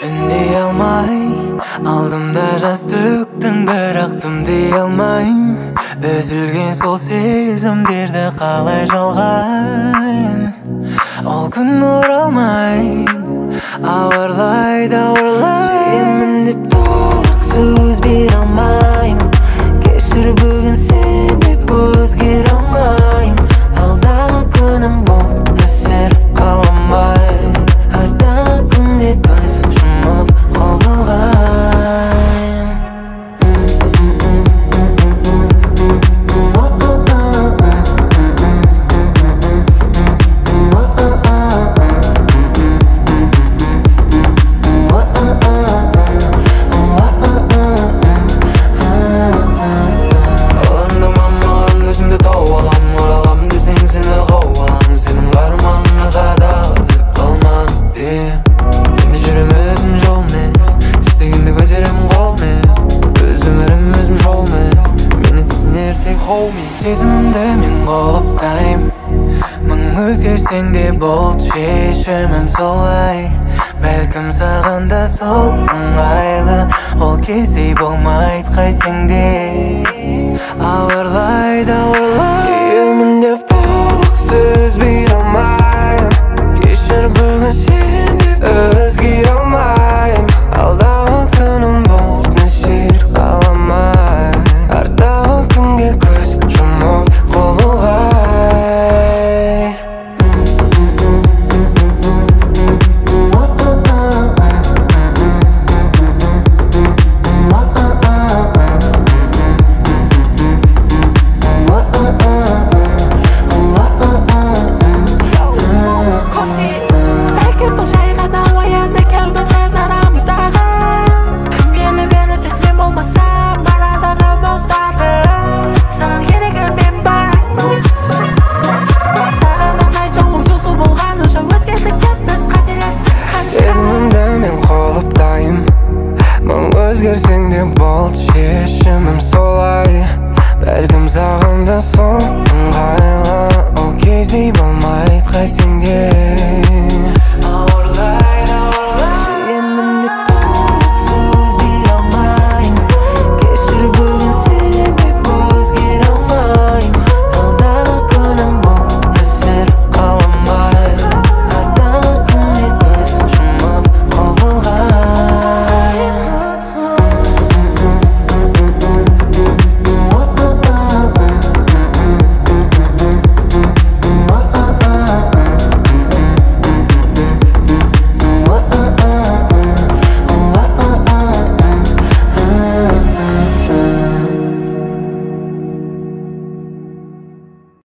үндей алмай алдымда жас төктің бірақ дей алмайм үзілген сол сезімдерді қалай жалғайын ол күн оралмайды ауырлайды ауырлайды сүйемін деп толық сөз бере сезімімді мен құлыптаймын мың өзгерсең де бұл шешімім солай бәлкім саған да сол ыңғайлы ол кезде болмайды қайтсең де ауырлайды берсең де болды